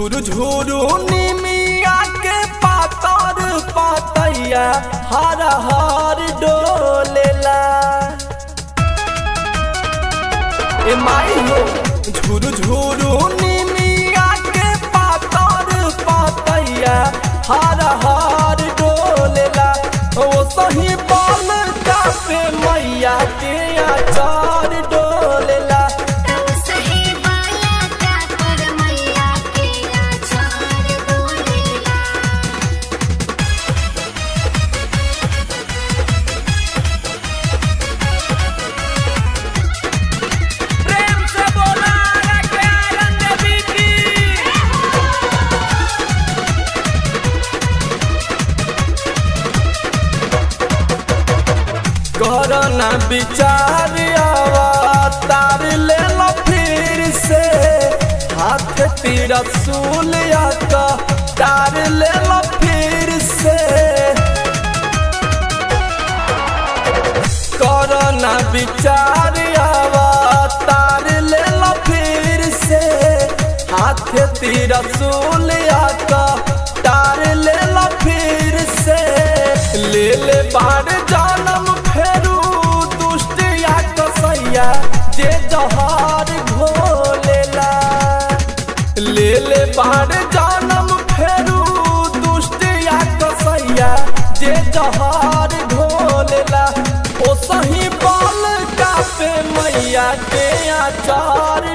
झुरु झुरु निमिया के पातर पातैया हर हर डोलेला। ए माई हो निमिया के पातर पातैया हर हर डोलेला। ओ सही बाल का पे मैया के करना विचार तार ले लो फिर से। हाथ तीर सूलिया का तार ले लो फिर से। करना विचार तार ले लो फिर से। हाथ तीर सूलिया का तार ले लो फिर से। ले ले बार जानम जहार घोलेला। ले ले बार जानम फेरू, दुष्ट या कसैया, जे जहार घोलेला। ओ सही बाल का पे मैया के आचार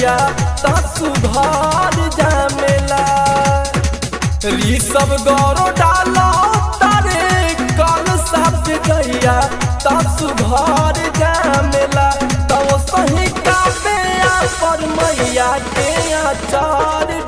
जइया ता सुधार जामेला सब गौरव डालो, तारे कल सब गैया। ता सुधार जामेला तो सही का पर मैया के आचार।